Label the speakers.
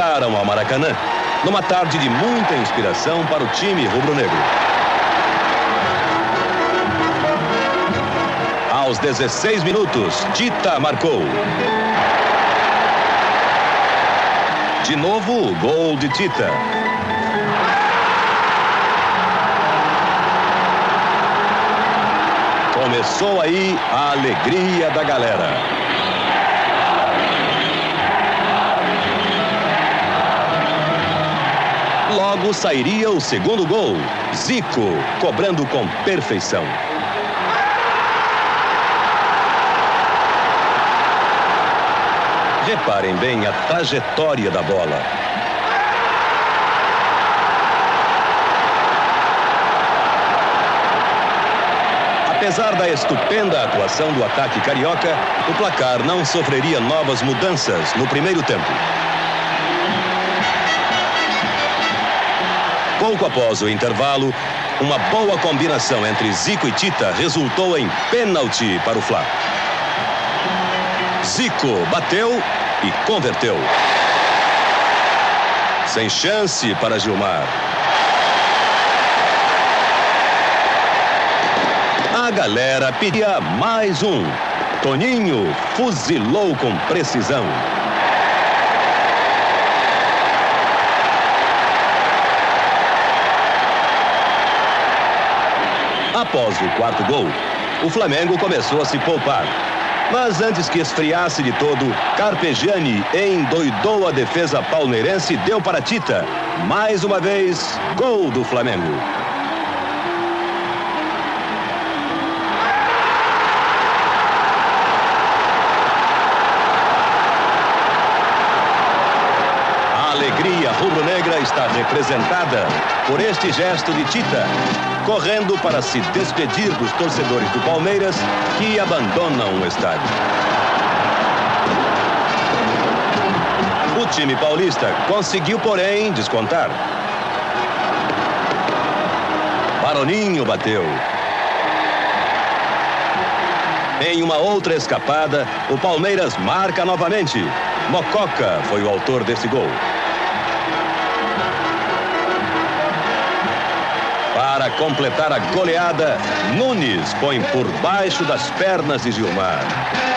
Speaker 1: voltaram ao Maracanã numa tarde de muita inspiração para o time rubro-negro. Aos 16 minutos, Tita marcou. De novo, o gol de Tita. Começou aí a alegria da galera. Logo sairia o segundo gol. Zico cobrando com perfeição. Reparem bem a trajetória da bola. Apesar da estupenda atuação do ataque carioca, o placar não sofreria novas mudanças no primeiro tempo. Pouco após o intervalo, uma boa combinação entre Zico e Tita resultou em pênalti para o Fla. Zico bateu e converteu. Sem chance para Gilmar. A galera pedia mais um. Toninho fuzilou com precisão. Após o quarto gol, o Flamengo começou a se poupar. Mas antes que esfriasse de todo, Carpegiani endoidou a defesa palmeirense e deu para Tita. Mais uma vez, gol do Flamengo. Está representada por este gesto de Tita, correndo para se despedir dos torcedores do Palmeiras que abandonam o estádio. O time paulista conseguiu, porém, descontar. Baroninho bateu. Em uma outra escapada, o Palmeiras marca novamente. Mococa foi o autor desse gol. Para completar a goleada, Nunes põe por baixo das pernas de Gilmar.